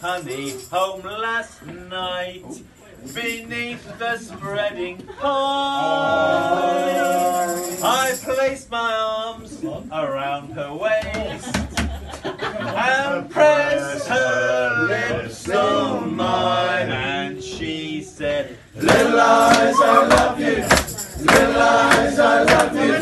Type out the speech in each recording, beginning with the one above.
honey home last night beneath the spreading pine. I placed my arms around her waist and pressed her lips on mine, and she said, Little eyes, I love you. Little eyes, I love you.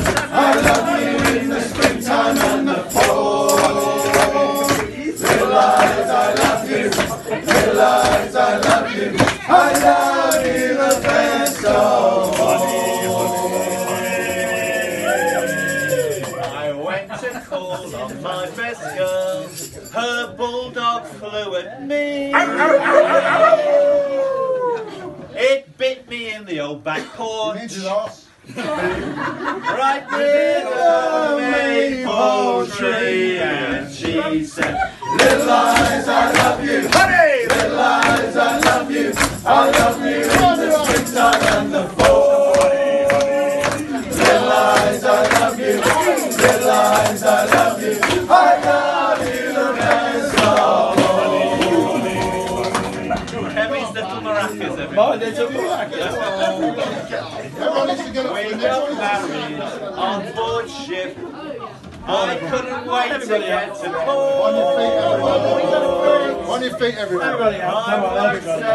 Went call on my best girl. Her bulldog flew at me. It bit me in the old back porch. Right near the maple tree, and she said, Little eyes, I love you. Honey! Little eyes, I love you. I love you maracas, everybody. My little maracas. Everyone needs to get up We for got married on board ship. I couldn't wait to get to On your feet, everyone. On your feet, everyone. Everybody out. Come on, everybody.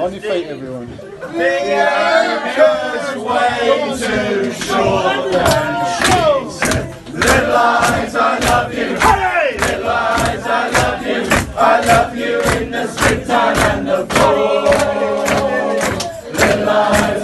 On your feet, everyone. The anchor's way too short and she said, Little eyes, I love you. Little eyes, I love you. I love you